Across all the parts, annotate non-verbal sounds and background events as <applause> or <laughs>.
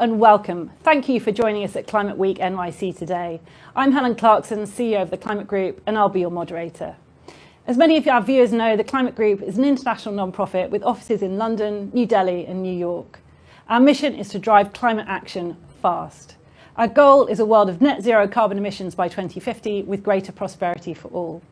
and welcome. Thank you for joining us at Climate Week NYC today. I'm Helen Clarkson, CEO of the Climate Group, and I'll be your moderator. As many of our viewers know, the Climate Group is an international non-profit with offices in London, New Delhi and New York. Our mission is to drive climate action fast. Our goal is a world of net zero carbon emissions by 2050 with greater prosperity for all.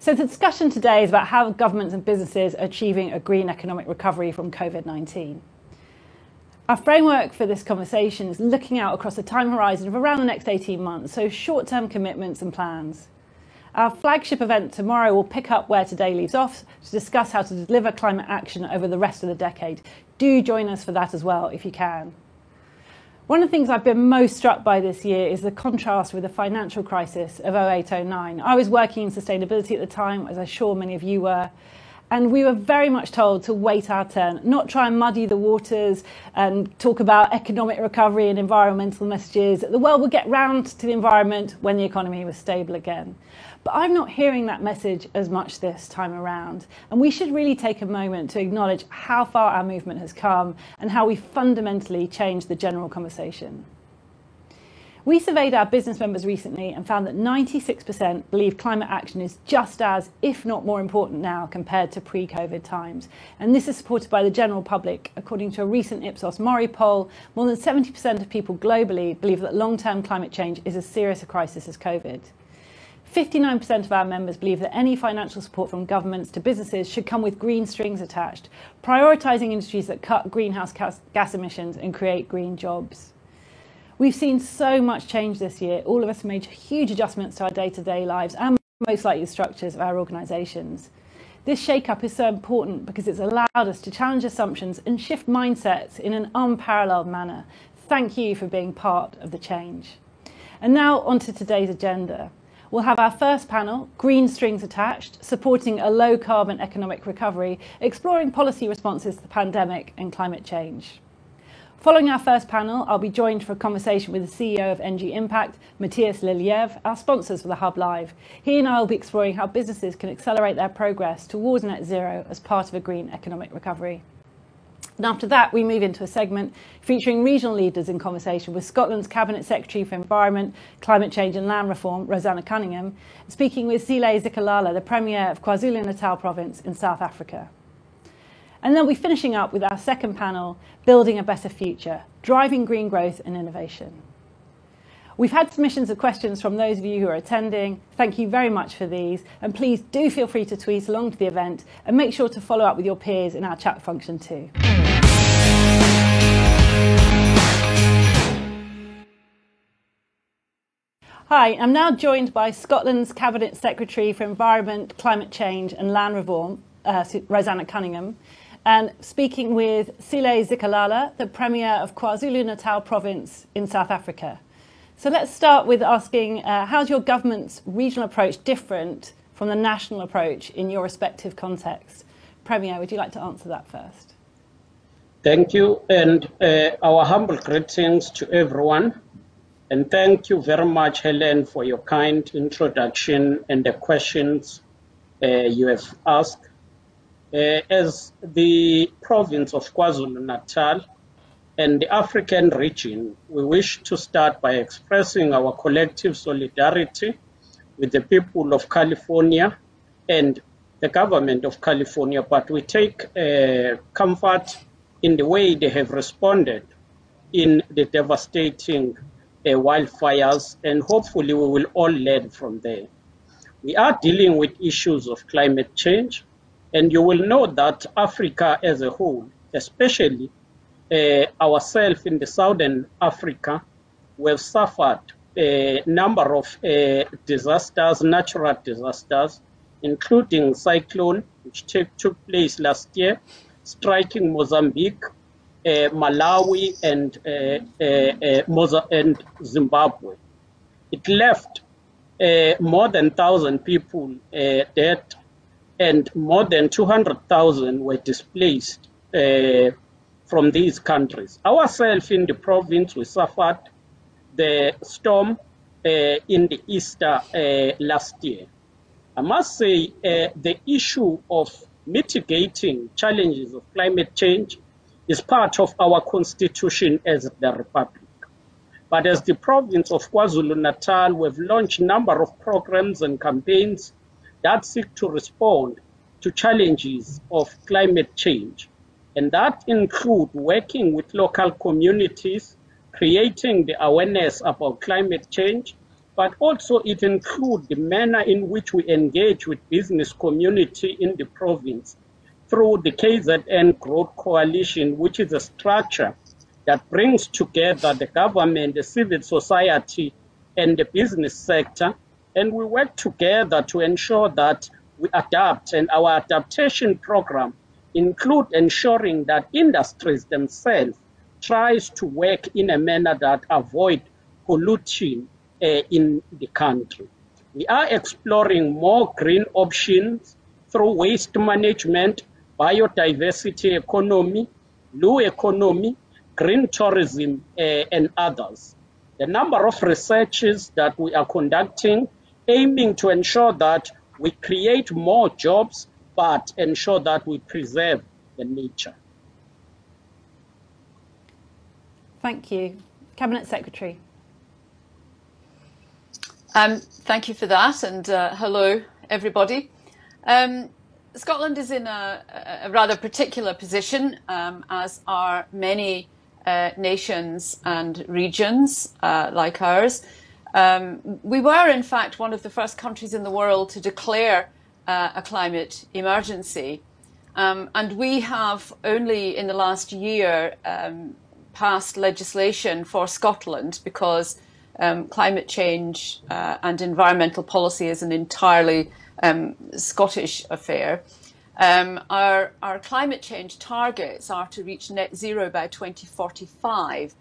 So the discussion today is about how governments and businesses are achieving a green economic recovery from COVID-19. Our framework for this conversation is looking out across a time horizon of around the next 18 months, so short-term commitments and plans. Our flagship event tomorrow will pick up where today leaves off to discuss how to deliver climate action over the rest of the decade. Do join us for that as well if you can. One of the things I've been most struck by this year is the contrast with the financial crisis of 0809. I was working in sustainability at the time, as I'm sure many of you were, and we were very much told to wait our turn, not try and muddy the waters and talk about economic recovery and environmental messages. The world would get round to the environment when the economy was stable again. But I'm not hearing that message as much this time around. And we should really take a moment to acknowledge how far our movement has come and how we fundamentally changed the general conversation. We surveyed our business members recently and found that 96% believe climate action is just as, if not more important now compared to pre-COVID times. And this is supported by the general public. According to a recent Ipsos Mori poll, more than 70% of people globally believe that long-term climate change is as serious a crisis as COVID. 59% of our members believe that any financial support from governments to businesses should come with green strings attached, prioritising industries that cut greenhouse gas emissions and create green jobs. We've seen so much change this year. All of us made huge adjustments to our day-to-day lives and most likely the structures of our organisations. This shake-up is so important because it's allowed us to challenge assumptions and shift mindsets in an unparalleled manner. Thank you for being part of the change. And now on to today's agenda. We'll have our first panel, Green Strings Attached, supporting a low-carbon economic recovery, exploring policy responses to the pandemic and climate change. Following our first panel, I'll be joined for a conversation with the CEO of ENGIE Impact, Matthias Lelievre, our sponsors for the Hub Live. He and I will be exploring how businesses can accelerate their progress towards net zero as part of a green economic recovery. And after that, we move into a segment featuring regional leaders in conversation with Scotland's Cabinet Secretary for Environment, Climate Change and Land Reform, Roseanna Cunningham, speaking with Sihle Zikalala, the Premier of KwaZulu-Natal Province in South Africa. And then we'll be finishing up with our second panel, Building a Better Future, Driving Green Growth and Innovation. We've had submissions of questions from those of you who are attending. Thank you very much for these. And please do feel free to tweet along to the event and make sure to follow up with your peers in our chat function too. Hi, I'm now joined by Scotland's Cabinet Secretary for Environment, Climate Change and Land Reform, uh, Roseanna Cunningham, and speaking with Sihle Zikalala, the Premier of KwaZulu-Natal Province in South Africa. So let's start with asking, uh, how's your government's regional approach different from the national approach in your respective context? Premier, would you like to answer that first? Thank you, and uh, our humble greetings to everyone. And thank you very much, Helen, for your kind introduction and the questions uh, you have asked. Uh, as the province of KwaZulu-Natal and the African region, we wish to start by expressing our collective solidarity with the people of California and the government of California, but we take uh, comfort in the way they have responded in the devastating uh, wildfires, and hopefully we will all learn from there. We are dealing with issues of climate change, and you will know that Africa as a whole, especially uh, ourselves in the southern Africa, we have suffered a number of uh, disasters, natural disasters, including cyclone, which take, took place last year, striking Mozambique, uh, Malawi, and, uh, uh, uh and Zimbabwe. It left more than 1,000 people dead and more than 200,000 were displaced uh, from these countries. Ourselves in the province, we suffered the storm uh, in the Easter uh, last year. I must say uh, the issue of mitigating challenges of climate change is part of our constitution as the Republic. But as the province of KwaZulu-Natal, we've launched a number of programs and campaigns that seek to respond to challenges of climate change. And that include working with local communities, creating the awareness about climate change, but also it includes the manner in which we engage with business community in the province through the KZN Growth Coalition, which is a structure that brings together the government, the civil society, and the business sector. And we work together to ensure that we adapt, and our adaptation program include ensuring that industries themselves tries to work in a manner that avoid pollution uh, in the country. We are exploring more green options through waste management, biodiversity economy, blue economy, green tourism, uh, and others. The number of researches that we are conducting aiming to ensure that we create more jobs, but ensure that we preserve the nature. Thank you. Cabinet Secretary. Um, thank you for that, and uh, hello, everybody. Um, Scotland is in a, a rather particular position, um, as are many uh, nations and regions uh, like ours. Um, we were, in fact, one of the first countries in the world to declare uh, a climate emergency. Um, and we have only in the last year um, passed legislation for Scotland because um, climate change uh, and environmental policy is an entirely um, Scottish affair. Um, our, our climate change targets are to reach net zero by 2045,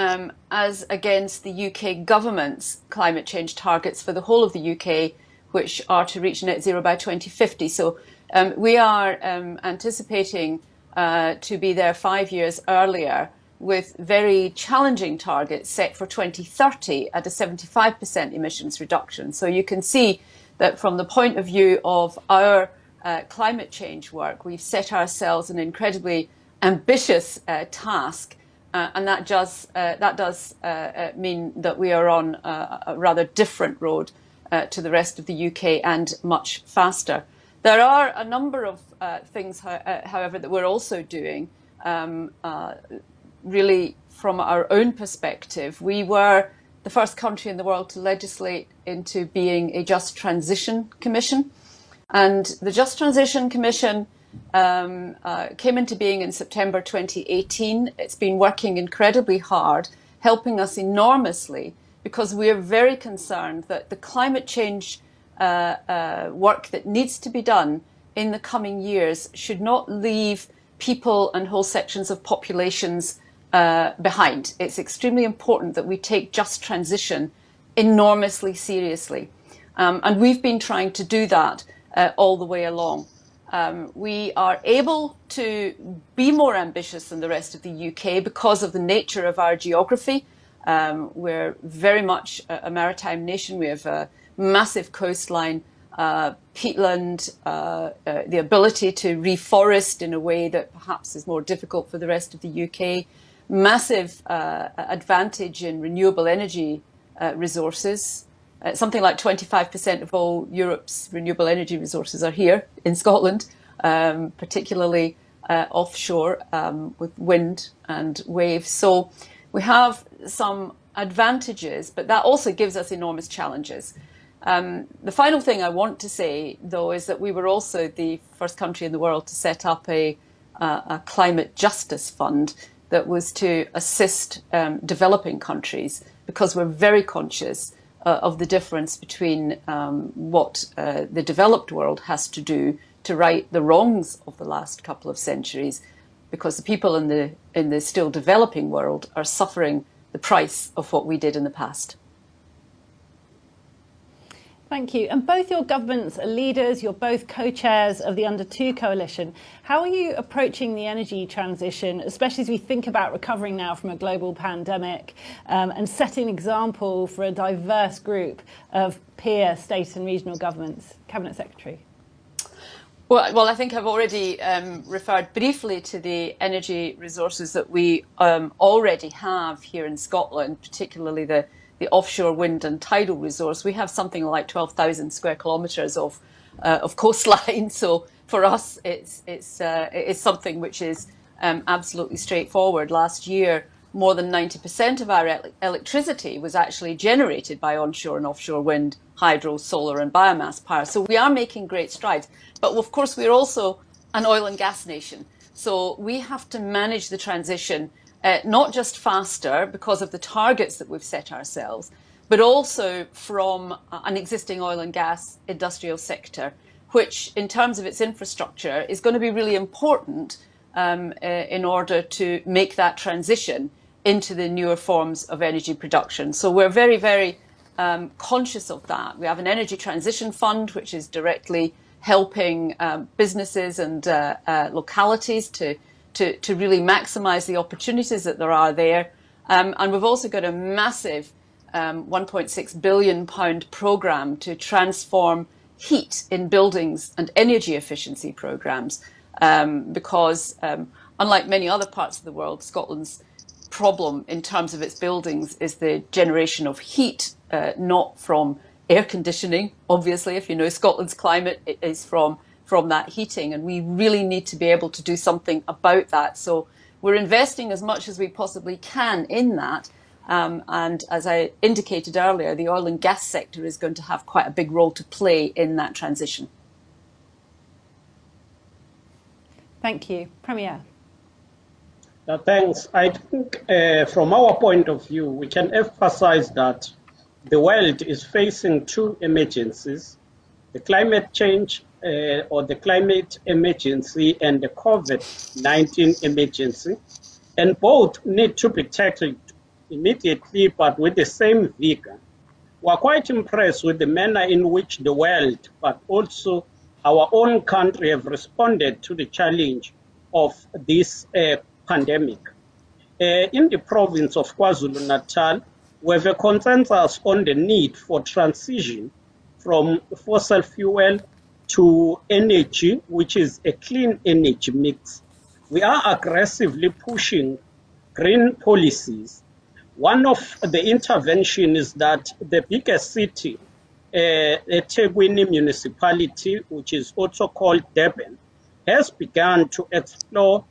um, as against the UK government's climate change targets for the whole of the UK, which are to reach net zero by 2050. So um, we are um, anticipating uh, to be there five years earlier with very challenging targets set for 2030 at a 75% emissions reduction. So you can see that from the point of view of our uh, climate change work, we've set ourselves an incredibly ambitious uh, task. Uh, and that does, uh, that does uh, uh, mean that we are on a, a rather different road to the rest of the UK and much faster. There are a number of things, however, that we're also doing um, really from our own perspective, we were the first country in the world to legislate into being a Just Transition Commission. And the Just Transition Commission um, uh, came into being in September 2018. It's been working incredibly hard, helping us enormously because we are very concerned that the climate change uh, uh, work that needs to be done in the coming years should not leave people and whole sections of populations uh, behind. It's extremely important that we take just transition enormously seriously. Um, and we've been trying to do that uh, all the way along. Um, we are able to be more ambitious than the rest of the UK because of the nature of our geography. Um, we're very much a, a, maritime nation. We have a massive coastline, uh, peatland, uh, uh, the ability to reforest in a way that perhaps is more difficult for the rest of the UK massive uh, advantage in renewable energy uh, resources. Uh, something like 25% of all Europe's renewable energy resources are here in Scotland, um, particularly uh, offshore um, with wind and waves. So we have some advantages, but that also gives us enormous challenges. Um, the final thing I want to say, though, is that we were also the first country in the world to set up a, a climate justice fund that was to assist um, developing countries because we're very conscious uh, of the difference between um, what uh, the developed world has to do to right the wrongs of the last couple of centuries because the people in the in the still developing world are suffering the price of what we did in the past. Thank you. And both your governments are leaders, you're both co chairs of the Under Two Coalition. How are you approaching the energy transition, especially as we think about recovering now from a global pandemic um, and setting an example for a diverse group of peer state and regional governments? Cabinet Secretary. Well, well, I think I've already um, referred briefly to the energy resources that we um, already have here in Scotland, particularly the, the offshore wind and tidal resource. We have something like 12,000 square kilometres of, uh, of <laughs> coastline. So for us, it's, it's, uh, it's something which is um, absolutely straightforward. Last year, more than 90% of our el- electricity was actually generated by onshore and offshore wind, hydro, solar, and biomass power. So we are making great strides. But of course, we're also an oil and gas nation. So we have to manage the transition uh, not just faster because of the targets that we've set ourselves, but also from an existing oil and gas industrial sector, which, in terms of its infrastructure, is going to be really important um, uh, in order to make that transition into the newer forms of energy production. So we're very, very um, conscious of that. We have an energy transition fund, which is directly helping um, businesses and uh, uh, localities to, to, to really maximize the opportunities that there are there. Um, and we've also got a massive um, 1.6 billion pound program to transform heat in buildings and energy efficiency programs. Um, because um, unlike many other parts of the world, Scotland's problem in terms of its buildings is the generation of heat, uh, not from air conditioning. Obviously, if you know Scotland's climate, it is from from that heating, and we really need to be able to do something about that. So we're investing as much as we possibly can in that. Um, and as I indicated earlier, the oil and gas sector is going to have quite a big role to play in that transition. Thank you. Premier. Uh, thanks. I think uh, from our point of view, we can emphasize that the world is facing two emergencies, the climate change uh, or the climate emergency and the COVID-19 emergency. And both need to be tackled immediately, but with the same vigor. We're quite impressed with the manner in which the world, but also our own country have responded to the challenge of this uh, pandemic. Uh, in the province of KwaZulu-Natal, we have a consensus on the need for transition from fossil fuel to energy, which is a clean energy mix. We are aggressively pushing green policies. One of the intervention is that the biggest city, uh, eThekwini municipality, which is also called Durban, has begun to explore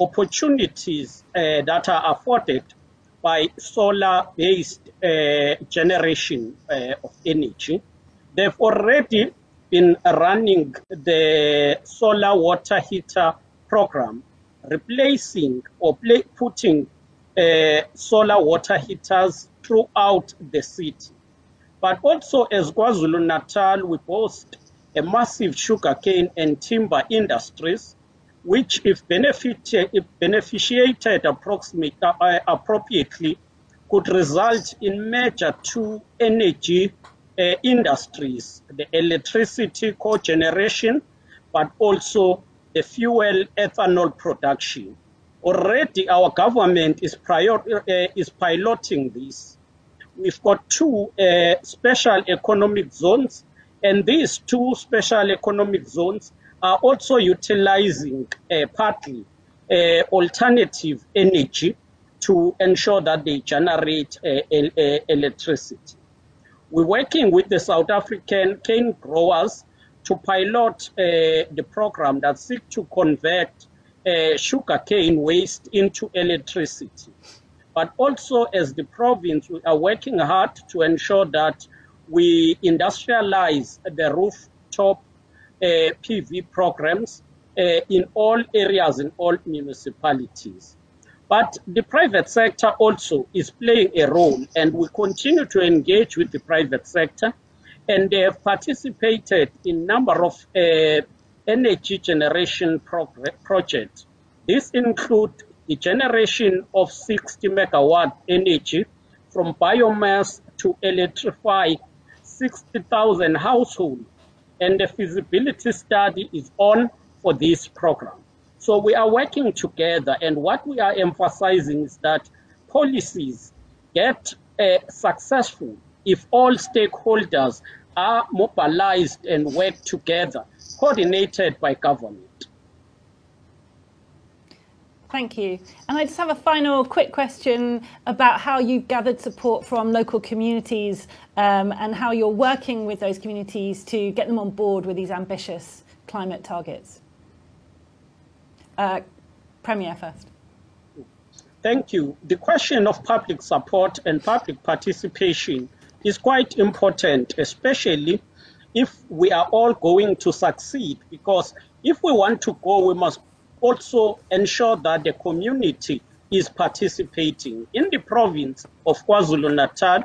opportunities uh, that are afforded by solar-based uh, generation uh, of energy. They've already been running the solar water heater program, replacing or play, putting uh, solar water heaters throughout the city. But also as KwaZulu-Natal, we boast a massive sugarcane and timber industries which, if, if beneficiated uh, appropriately, could result in major two energy uh, industries, the electricity cogeneration, but also the fuel ethanol production. Already our government is, prior, uh, is piloting this. We've got two uh, special economic zones, and these two special economic zones are also utilizing uh, partly uh, alternative energy to ensure that they generate uh, electricity. We're working with the South African cane growers to pilot the program that seeks to convert uh, sugarcane waste into electricity. But also as the province, we are working hard to ensure that we industrialize the rooftop uh, PV programs uh, in all areas, in all municipalities. But the private sector also is playing a role, and we continue to engage with the private sector. And they have participated in number of uh, energy generation projects. This include the generation of 60 megawatt energy from biomass to electrify 60,000 households and the feasibility study is on for this program. So we are working together, and what we are emphasizing is that policies get uh, successful if all stakeholders are mobilized and work together coordinated by government. Thank you. And I just have a final quick question about how you've gathered support from local communities um, and how you're working with those communities to get them on board with these ambitious climate targets. Uh, Premier first. Thank you. The question of public support and public participation is quite important, especially if we are all going to succeed, because if we want to go, we must also ensure that the community is participating. In the province of KwaZulu-Natal,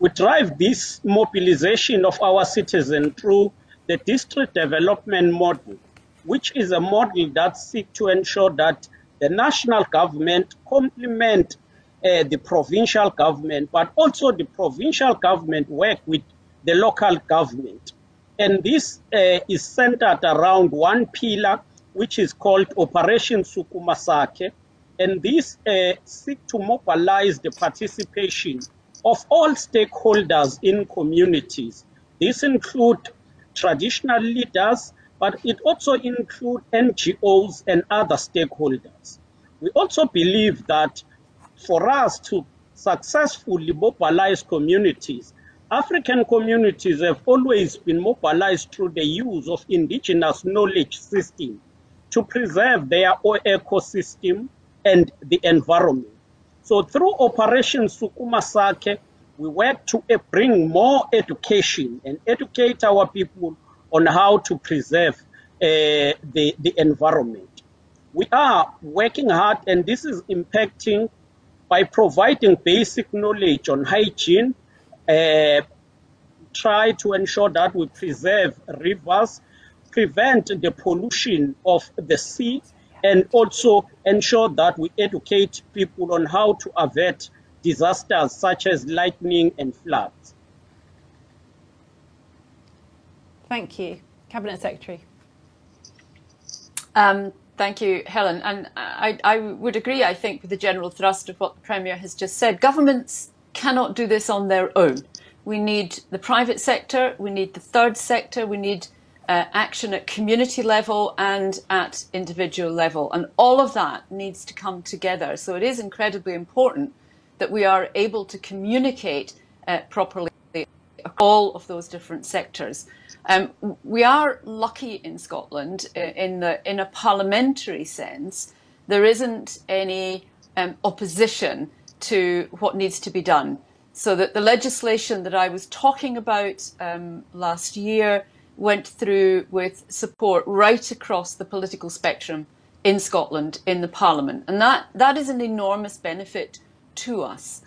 we drive this mobilization of our citizens through the district development model, which is a model that seeks to ensure that the national government complement uh, the provincial government, but also the provincial government work with the local government. And this uh, is centered around one pillar, which is called Operation Sukuma Sakhe. And this uh, seek to mobilize the participation of all stakeholders in communities. This include traditional leaders, but it also include NGOs and other stakeholders. We also believe that for us to successfully mobilize communities, African communities have always been mobilized through the use of indigenous knowledge system to preserve their ecosystem and the environment. So through Operation Sukuma Sakhe, we work to bring more education and educate our people on how to preserve uh, the, the environment. We are working hard and this is impacting by providing basic knowledge on hygiene, uh, try to ensure that we preserve rivers, prevent the pollution of the sea, and also ensure that we educate people on how to avert disasters such as lightning and floods. Thank you. Cabinet Secretary. Um, thank you, Helen. And I, I, would agree, I think, with the general thrust of what the Premier has just said. Governments cannot do this on their own. We need the private sector, we need the third sector, we need uh, action at community level and at individual level. And all of that needs to come together. So it is incredibly important that we are able to communicate uh, properly all of those different sectors. Um, we are lucky in Scotland uh, in the in a parliamentary sense. There isn't any um, opposition to what needs to be done. So that the legislation that I was talking about um, last year went through with support right across the political spectrum in Scotland in the Parliament. And that, that is an enormous benefit to us.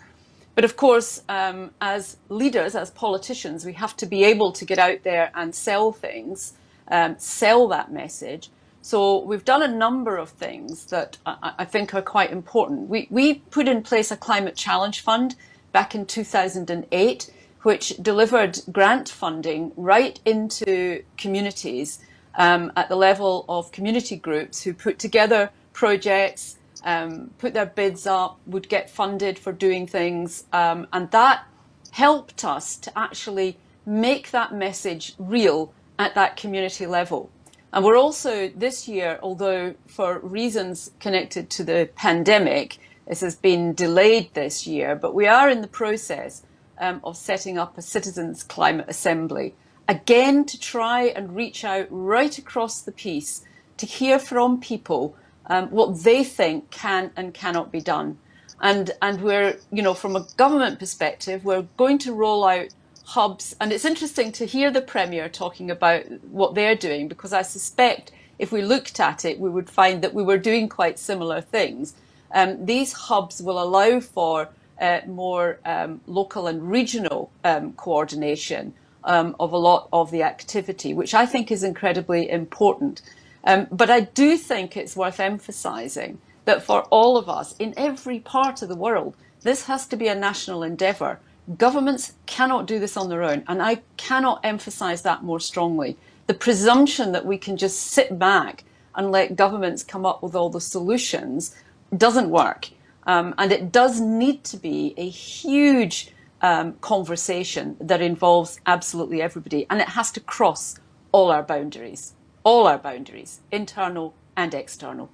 But of course, um, as leaders, as politicians, we have to be able to get out there and sell things, um, sell that message. So we've done a number of things that I, I think are quite important. We, we put in place a climate challenge fund back in 2008 which delivered grant funding right into communities um, at the level of community groups who put together projects, um, put their bids up, would get funded for doing things, um, and that helped us to actually make that message real at that community level. And we're also this year, although for reasons connected to the pandemic, this has been delayed this year, but we are in the process um, of setting up a citizens' climate assembly, again to try and reach out right across the piece to hear from people um, what they think can and cannot be done. And, and we're, you know, from a government perspective, we're going to roll out hubs. And it's interesting to hear the Premier talking about what they're doing, because I suspect if we looked at it, we would find that we were doing quite similar things. Um, these hubs will allow for uh, more um, local and regional um, coordination um, of a lot of the activity, which I think is incredibly important. Um, but I do think it's worth emphasising that for all of us in every part of the world, this has to be a national endeavour. Governments cannot do this on their own, and I cannot emphasise that more strongly. The presumption that we can just sit back and let governments come up with all the solutions doesn't work. Um, and it does need to be a huge um, conversation that involves absolutely everybody, and it has to cross all our boundaries. All our boundaries, internal and external.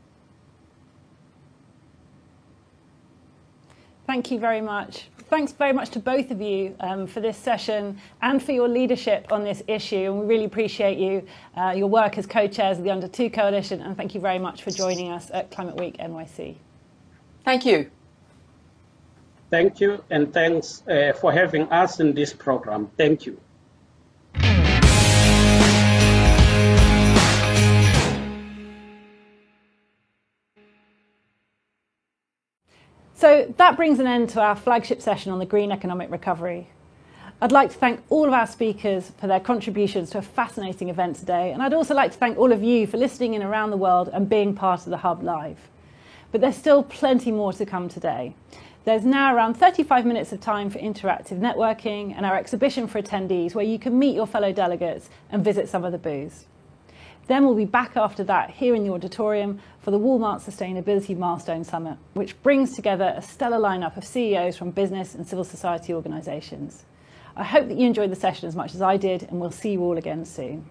Thank you very much. Thanks very much to both of you um, for this session and for your leadership on this issue. And we really appreciate you, uh, your work as co-chairs of the Under 2 Coalition. And thank you very much for joining us at Climate Week NYC. Thank you. Thank you, and thanks uh, for having us in this program. Thank you. So that brings an end to our flagship session on the green economic recovery. I'd like to thank all of our speakers for their contributions to a fascinating event today, and I'd also like to thank all of you for listening in around the world and being part of the Hub Live. But there's still plenty more to come today. There's now around 35 minutes of time for interactive networking and our exhibition for attendees where you can meet your fellow delegates and visit some of the booths. Then we'll be back after that here in the auditorium for the Walmart Sustainability Milestone Summit, which brings together a stellar lineup of CEOs from business and civil society organisations. I hope that you enjoyed the session as much as I did, and we'll see you all again soon.